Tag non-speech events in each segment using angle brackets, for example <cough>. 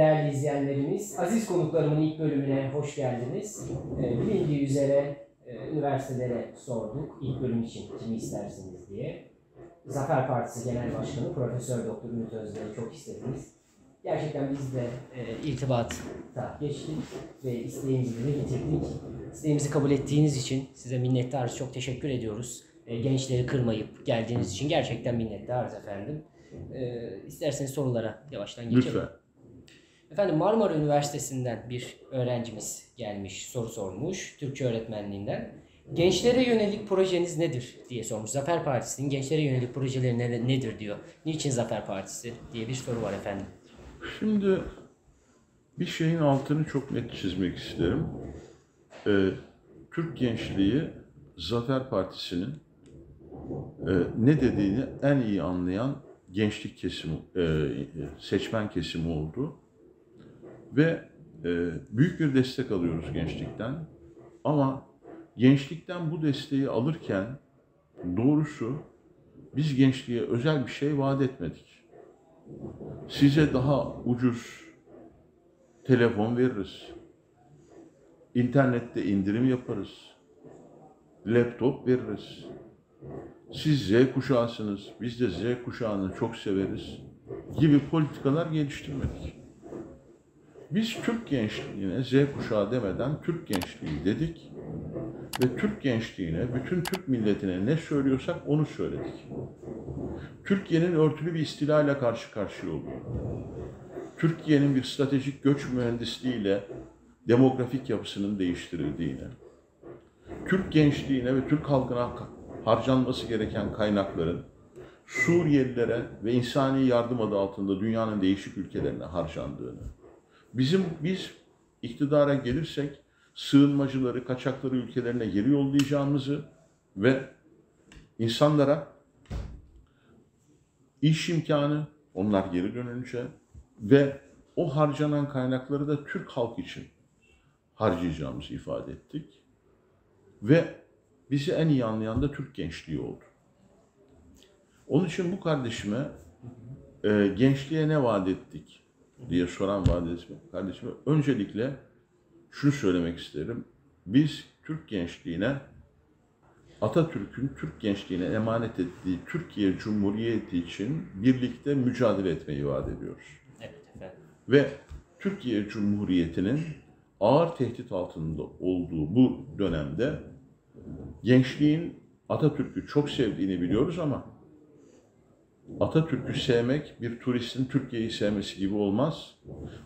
değerli izleyenlerimiz. Aziz konuklarımın ilk bölümüne hoş geldiniz. Ee, bilindiği üzere e, üniversitelere sorduk ilk bölüm için kimi istersiniz diye. Zafer Partisi Genel Başkanı Profesör Doktor Ümit Özdağ'ı çok istediniz. Gerçekten biz de e, irtibata geçtik ve isteğimizi de getirdik. İsteğimizi kabul ettiğiniz için size minnettarız. Çok teşekkür ediyoruz. E, gençleri kırmayıp geldiğiniz için gerçekten minnettarız efendim. E, isterseniz sorulara yavaştan geçelim. Lütfen. Efendim Marmara Üniversitesi'nden bir öğrencimiz gelmiş, soru sormuş, Türkçe öğretmenliğinden. Gençlere yönelik projeniz nedir diye sormuş. Zafer Partisi'nin gençlere yönelik projeleri ne- nedir diyor. Niçin Zafer Partisi diye bir soru var efendim. Şimdi bir şeyin altını çok net çizmek isterim. Ee, Türk gençliği Zafer Partisi'nin e, ne dediğini en iyi anlayan gençlik kesimi, e, seçmen kesimi oldu. Ve e, büyük bir destek alıyoruz gençlikten. Ama gençlikten bu desteği alırken doğrusu biz gençliğe özel bir şey vaat etmedik. Size daha ucuz telefon veririz. İnternette indirim yaparız. Laptop veririz. Siz Z kuşağısınız, biz de Z kuşağını çok severiz gibi politikalar geliştirmedik. Biz Türk gençliğine Z kuşağı demeden Türk gençliği dedik ve Türk gençliğine, bütün Türk milletine ne söylüyorsak onu söyledik. Türkiye'nin örtülü bir istilayla karşı karşıya olduğu, Türkiye'nin bir stratejik göç mühendisliğiyle demografik yapısının değiştirildiğini, Türk gençliğine ve Türk halkına harcanması gereken kaynakların Suriyelilere ve insani yardım adı altında dünyanın değişik ülkelerine harcandığını, bizim biz iktidara gelirsek sığınmacıları, kaçakları ülkelerine geri yollayacağımızı ve insanlara iş imkanı, onlar geri dönünce ve o harcanan kaynakları da Türk halkı için harcayacağımızı ifade ettik. Ve bizi en iyi anlayan da Türk gençliği oldu. Onun için bu kardeşime e, gençliğe ne vaat ettik diye soran kardeşime, kardeşime öncelikle şunu söylemek isterim. Biz Türk gençliğine Atatürk'ün Türk gençliğine emanet ettiği Türkiye Cumhuriyeti için birlikte mücadele etmeyi vaat ediyoruz. Evet efendim. Ve Türkiye Cumhuriyeti'nin ağır tehdit altında olduğu bu dönemde gençliğin Atatürk'ü çok sevdiğini biliyoruz ama Atatürk'ü sevmek bir turistin Türkiye'yi sevmesi gibi olmaz.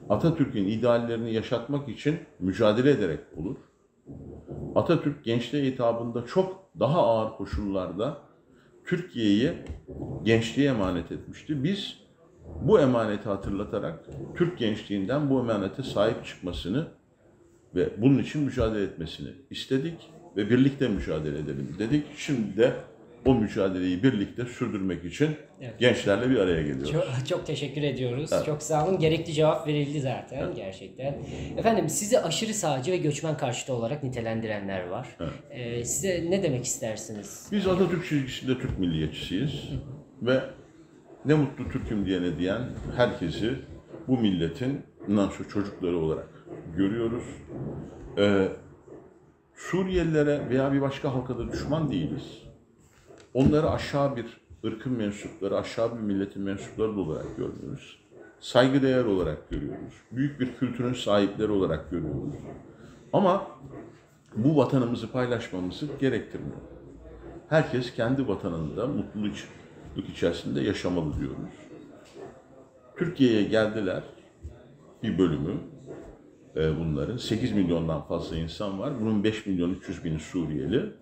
Atatürk'ün ideallerini yaşatmak için mücadele ederek olur. Atatürk gençliğe hitabında çok daha ağır koşullarda Türkiye'yi gençliğe emanet etmişti. Biz bu emaneti hatırlatarak Türk gençliğinden bu emanete sahip çıkmasını ve bunun için mücadele etmesini istedik ve birlikte mücadele edelim dedik. Şimdi de o mücadeleyi birlikte sürdürmek için Evet. gençlerle bir araya geliyoruz. Çok, <laughs> çok teşekkür ediyoruz. Evet. Çok sağ olun. Gerekli cevap verildi zaten gerçekten. Efendim sizi aşırı sağcı ve göçmen karşıtı olarak nitelendirenler var. Evet. Ee, size ne demek istersiniz? Biz Atatürk çizgisinde Türk milliyetçisiyiz ve ne mutlu Türk'üm diyene diyen herkesi bu milletin sonra çocukları olarak görüyoruz. Ee, Suriyelilere veya bir başka halka da düşman değiliz. Onları aşağı bir ırkın mensupları, aşağı bir milletin mensupları da olarak görmüyoruz. Saygıdeğer olarak görüyoruz. Büyük bir kültürün sahipleri olarak görüyoruz. Ama bu vatanımızı paylaşmamızı gerektirmiyor. Herkes kendi vatanında mutluluk içerisinde yaşamalı diyoruz. Türkiye'ye geldiler bir bölümü e, bunların. 8 milyondan fazla insan var. Bunun 5 milyon 300 bini Suriyeli.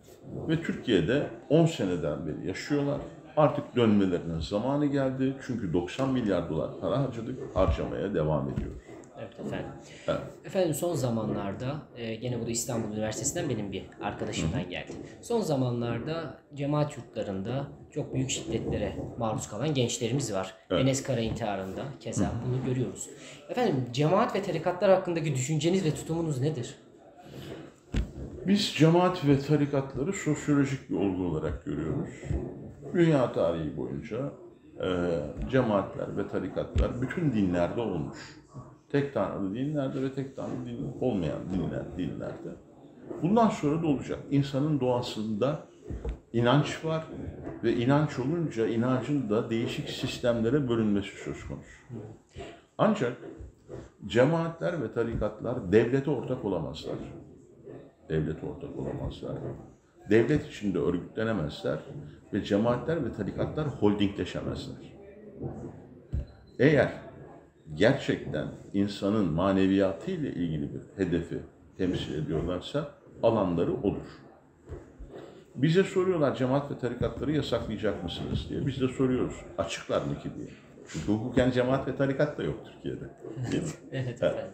Ve Türkiye'de 10 seneden beri yaşıyorlar. Artık dönmelerinin zamanı geldi. Çünkü 90 milyar dolar para harcadık. Harcamaya devam ediyoruz. Evet efendim. Evet. Efendim son zamanlarda e, gene bu da İstanbul Üniversitesi'nden benim bir arkadaşımdan geldi. Son zamanlarda cemaat yurtlarında çok büyük şiddetlere maruz kalan gençlerimiz var. Evet. Enes Kara intiharında keza bunu görüyoruz. Efendim cemaat ve tarikatlar hakkındaki düşünceniz ve tutumunuz nedir? Biz cemaat ve tarikatları sosyolojik bir olgu olarak görüyoruz. Dünya tarihi boyunca e, cemaatler ve tarikatlar bütün dinlerde olmuş. tek tanrılı dinlerde ve tek tanrılı din olmayan dinler, dinlerde. Bundan sonra da olacak. İnsanın doğasında inanç var ve inanç olunca inancın da değişik sistemlere bölünmesi söz konusu. Ancak cemaatler ve tarikatlar devlete ortak olamazlar. Devlete ortak olamazlar. Devlet içinde örgütlenemezler ve cemaatler ve tarikatlar holdingleşemezler. Eğer gerçekten insanın maneviyatı ile ilgili bir hedefi temsil ediyorlarsa alanları olur. Bize soruyorlar cemaat ve tarikatları yasaklayacak mısınız diye. Biz de soruyoruz açıklar mı ki diye. Çünkü hukuken cemaat ve tarikat da yok Türkiye'de. Değil mi? <laughs> Evet efendim.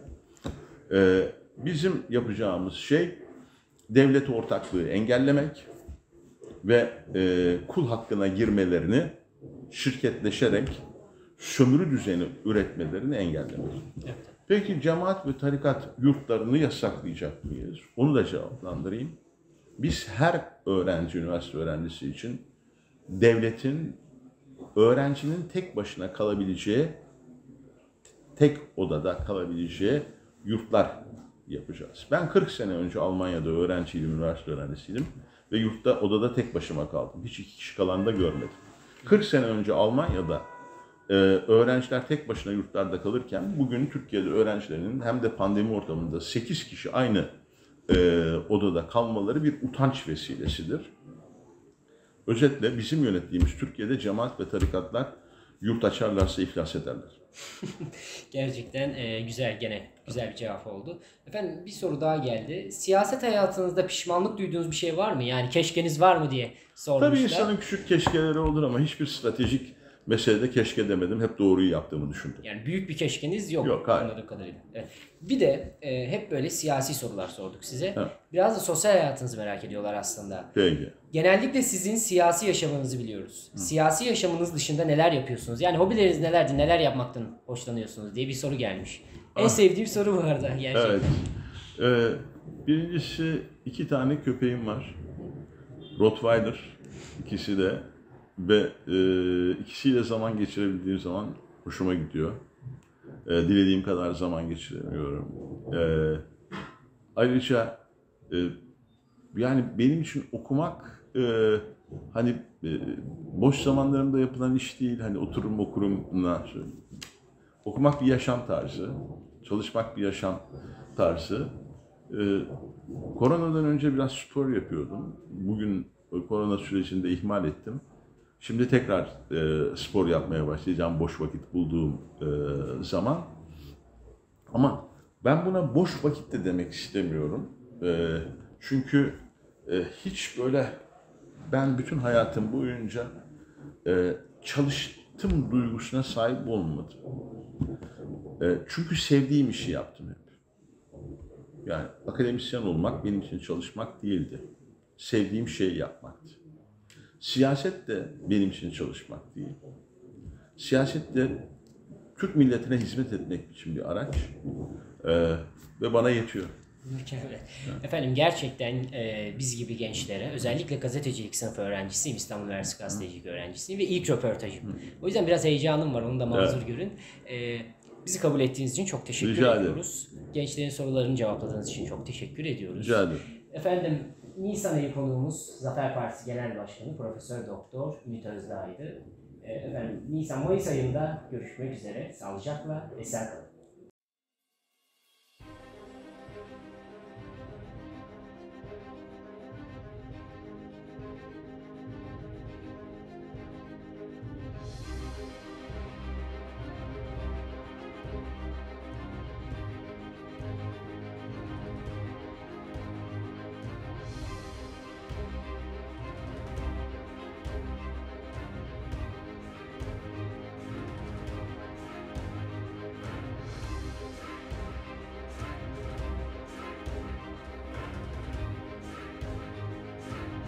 Ee, bizim yapacağımız şey devlet ortaklığı engellemek ve e, kul hakkına girmelerini şirketleşerek sömürü düzeni üretmelerini engellemek. Evet. Peki cemaat ve tarikat yurtlarını yasaklayacak mıyız? Onu da cevaplandırayım. Biz her öğrenci, üniversite öğrencisi için devletin öğrencinin tek başına kalabileceği, tek odada kalabileceği yurtlar yapacağız. Ben 40 sene önce Almanya'da öğrenciydim, üniversite öğrencisiydim ve yurtta odada tek başıma kaldım. Hiç iki kişi kalan da görmedim. 40 sene önce Almanya'da e, öğrenciler tek başına yurtlarda kalırken bugün Türkiye'de öğrencilerin hem de pandemi ortamında 8 kişi aynı e, odada kalmaları bir utanç vesilesidir. Özetle bizim yönettiğimiz Türkiye'de cemaat ve tarikatlar yurt açarlarsa iflas ederler. <laughs> Gerçekten e, güzel gene güzel bir cevap oldu. Efendim bir soru daha geldi. Siyaset hayatınızda pişmanlık duyduğunuz bir şey var mı? Yani keşkeniz var mı diye sormuşlar. Tabii insanın küçük keşkeleri olur ama hiçbir stratejik meselede keşke demedim. Hep doğruyu yaptığımı düşündüm. Yani büyük bir keşkeniz yok, Yok, hayır. anladığım kadarıyla. Evet. Bir de e, hep böyle siyasi sorular sorduk size. Evet. Biraz da sosyal hayatınızı merak ediyorlar aslında. Peki. Genellikle sizin siyasi yaşamınızı biliyoruz. Siyasi yaşamınız dışında neler yapıyorsunuz? Yani hobileriniz nelerdi? Neler yapmaktan hoşlanıyorsunuz diye bir soru gelmiş. En Ah. sevdiğim soru bu arada gerçekten. Evet. Ee, birincisi iki tane köpeğim var. Rottweiler ikisi de ve e, ikisiyle zaman geçirebildiğim zaman hoşuma gidiyor. E, dilediğim kadar zaman geçiremiyorum. E, ayrıca e, yani benim için okumak e, hani e, boş zamanlarımda yapılan iş değil. Hani otururum okurum. Okumak bir yaşam tarzı. Çalışmak bir yaşam tarzı. Ee, koronadan önce biraz spor yapıyordum. Bugün e, korona sürecinde ihmal ettim. Şimdi tekrar e, spor yapmaya başlayacağım boş vakit bulduğum e, zaman. Ama ben buna boş vakit de demek istemiyorum. E, çünkü e, hiç böyle ben bütün hayatım boyunca e, çalıştım duygusuna sahip olmadım. E, çünkü sevdiğim işi yaptım hep. Yani akademisyen olmak benim için çalışmak değildi. Sevdiğim şeyi yapmaktı. Siyaset de benim için çalışmak değil. Siyaset de Türk milletine hizmet etmek için bir araç E, ve bana yetiyor. Mükemmel. Efendim gerçekten e, biz gibi gençlere özellikle gazetecilik sınıfı öğrencisiyim. İstanbul Üniversitesi gazetecilik öğrencisiyim ve ilk röportajım. O yüzden biraz heyecanım var. Onu da mazur görün. E, bizi kabul ettiğiniz için çok teşekkür Rica ederim. ediyoruz. Gençlerin sorularını cevapladığınız için çok teşekkür ediyoruz. Rica ederim. Efendim Nisan ayı konuğumuz Zafer Partisi Genel Başkanı Profesör Doktor Ümit Özdağ'ydı. E, efendim Nisan Mayıs ayında görüşmek üzere. Sağlıcakla esen kalın.